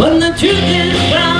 When the truth is found